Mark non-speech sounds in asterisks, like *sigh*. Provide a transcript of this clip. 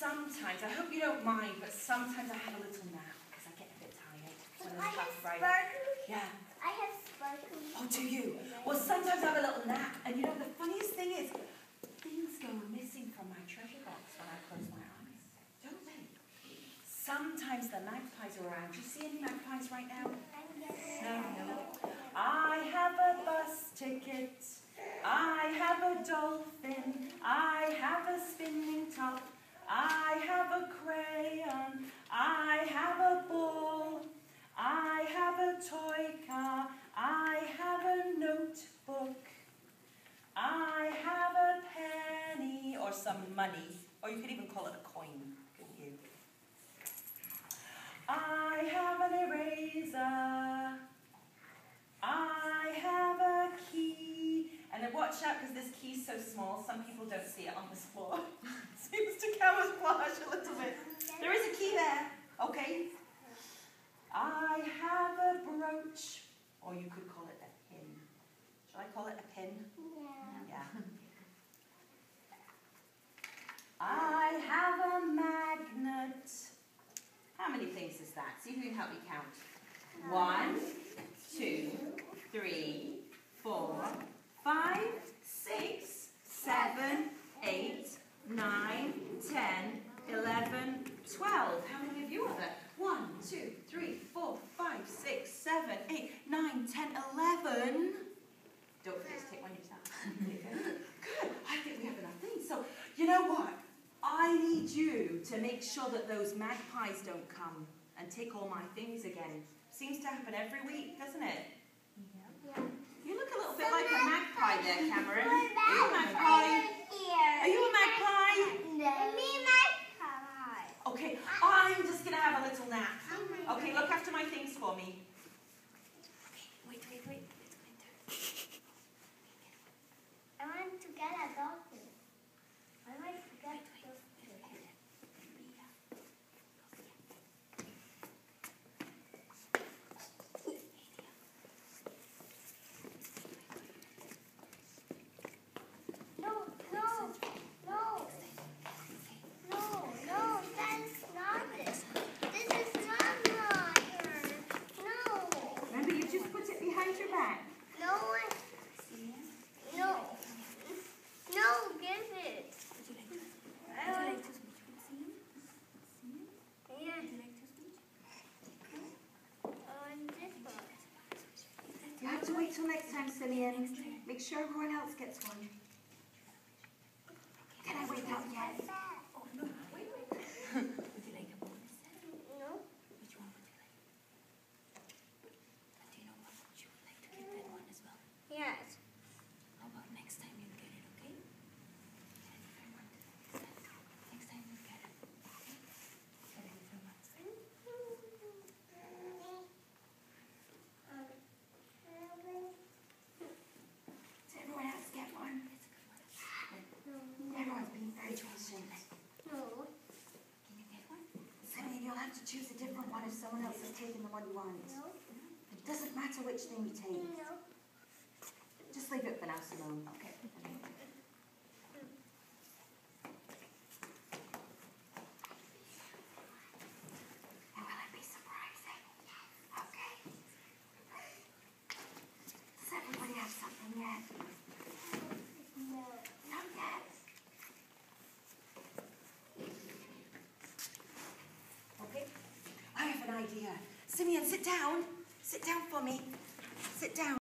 sometimes, I hope you don't mind, but sometimes I have a little nap because I get a bit tired when I have sparkles. Yeah. I have sparkles. Oh, do you? Well, sometimes I have a little nap, and you know the funniest thing is, things go missing from my treasure box when I close my eyes, don't they? Sometimes the magpies are around. Do you see any magpies right now? No, no. I have a bus ticket. I have a dolphin. I have a spinning top. I have a crayon. I have a ball. I have a toy car. I have a notebook. I have a penny or some money. Or you could even call it a coin, couldn't you? I have an eraser. I have a key. And then watch out because this key's so small, some people don't see it on this floor. *laughs* Seems to camouflage a little bit. There is a key there, okay? I have a brooch, or you could call it a pin. Shall I call it a pin? Yeah. Yeah. I have a magnet. How many things is that? See if you can help me count. One, two, three, four, five, six, seven, eight, nine, ten, eleven, twelve. How many of you are there? One, two, three, four, five, six, seven, eight, nine, ten, eleven. Don't forget to take one yourself. *laughs* Good. I think we have enough things. So, you know what? I need you to make sure that those magpies don't come and take all my things again. Seems to happen every week, doesn't it? Yeah. You look a little bit like a magpie there, Cameron. Are you a magpie? Are you a magpie? No. Me magpie. Okay, I'm just going to have a little nap. Okay, look after my things for me. Okay, wait, wait, wait. I want to get a dolphin. I want to get a dolphin. No, no, no. No, no, that's not it. This is not mine. No. Remember, you just put it behind your back. No one. No. No, give it. I want. Yeah. I want this one. You have to wait till next time, Symeon. Make sure everyone else gets one. Can I wake up yet? No. Yes. Does everyone else get one? Everyone's being very patient. No. Symeon, you'll have to choose a different one if someone else has taken the one you want. No. It doesn't matter which thing you take. No. Just leave it for now, Simone. Okay. And will it be surprising? Okay. Does everybody have something yet? No. Not yet. Okay. I have an idea. Symeon, sit down. Sit down for me. Sit down.